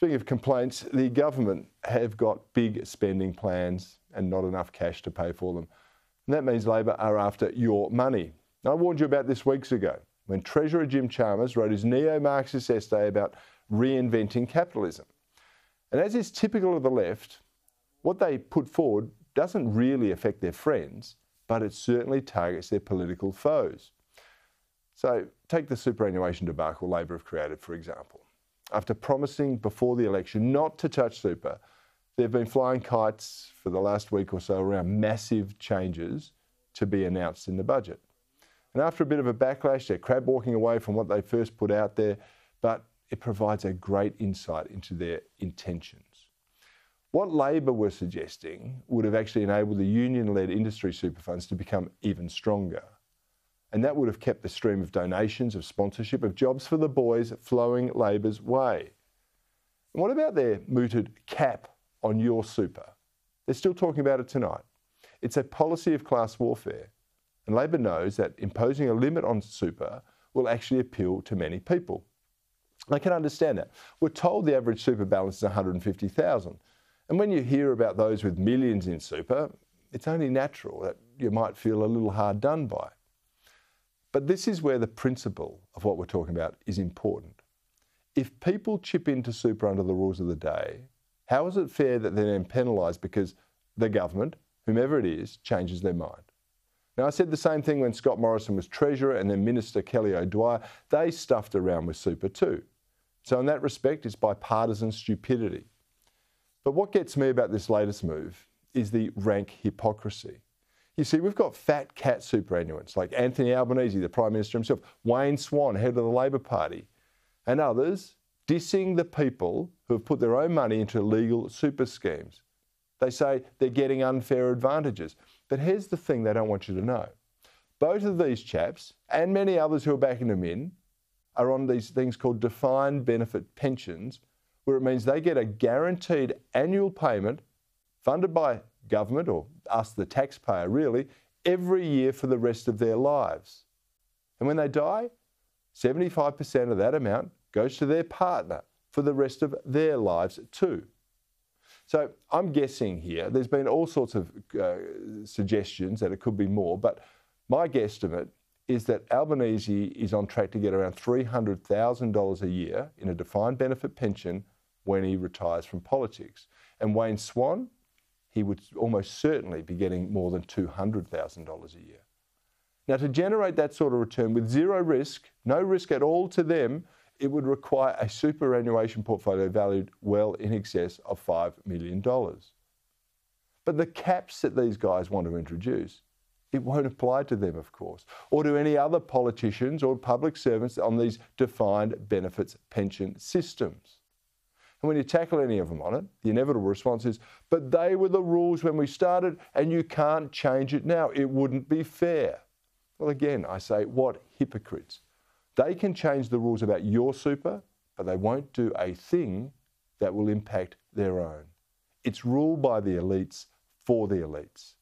Speaking of complaints, the government have got big spending plans and not enough cash to pay for them. And that means Labor are after your money. Now, I warned you about this weeks ago when Treasurer Jim Chalmers wrote his neo Marxist essay about reinventing capitalism. And as is typical of the left, what they put forward doesn't really affect their friends, but it certainly targets their political foes. So, take the superannuation debacle Labor have created, for example. After promising before the election not to touch super, they've been flying kites for the last week or so around massive changes to be announced in the budget. And after a bit of a backlash, they're crab walking away from what they first put out there, but it provides a great insight into their intentions. What Labor were suggesting would have actually enabled the union led industry super funds to become even stronger. And that would have kept the stream of donations, of sponsorship, of jobs for the boys flowing Labor's way. And what about their mooted cap on your super? They're still talking about it tonight. It's a policy of class warfare. And Labor knows that imposing a limit on super will actually appeal to many people. I can understand that. We're told the average super balance is 150,000. And when you hear about those with millions in super, it's only natural that you might feel a little hard done by. But this is where the principle of what we're talking about is important. If people chip into super under the rules of the day, how is it fair that they're then penalised because the government, whomever it is, changes their mind? Now, I said the same thing when Scott Morrison was Treasurer and then Minister Kelly O'Dwyer. They stuffed around with super too. So, in that respect, it's bipartisan stupidity. But what gets me about this latest move is the rank hypocrisy. You see, we've got fat cat superannuants like Anthony Albanese, the Prime Minister himself, Wayne Swan, head of the Labor Party, and others dissing the people who have put their own money into legal super schemes. They say they're getting unfair advantages. But here's the thing they don't want you to know. Both of these chaps, and many others who are backing them in, are on these things called defined benefit pensions where it means they get a guaranteed annual payment funded by government or us, the taxpayer, really, every year for the rest of their lives. And when they die, 75% of that amount goes to their partner for the rest of their lives too. So I'm guessing here, there's been all sorts of uh, suggestions that it could be more, but my guesstimate is that Albanese is on track to get around $300,000 a year in a defined benefit pension when he retires from politics. And Wayne Swan, he would almost certainly be getting more than $200,000 a year. Now, to generate that sort of return with zero risk, no risk at all to them, it would require a superannuation portfolio valued well in excess of $5 million. But the caps that these guys want to introduce it won't apply to them, of course, or to any other politicians or public servants on these defined benefits pension systems. And when you tackle any of them on it, the inevitable response is, but they were the rules when we started and you can't change it now. It wouldn't be fair. Well, again, I say, what hypocrites. They can change the rules about your super, but they won't do a thing that will impact their own. It's ruled by the elites for the elites.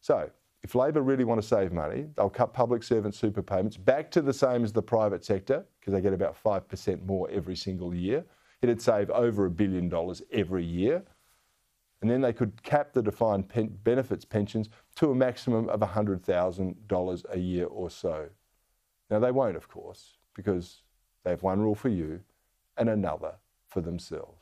So, if Labor really want to save money, they'll cut public servant super payments back to the same as the private sector, because they get about 5% more every single year. It'd save over a billion dollars every year. And then they could cap the defined pen- benefits pensions to a maximum of $100,000 a year or so. Now, they won't, of course, because they have one rule for you and another for themselves.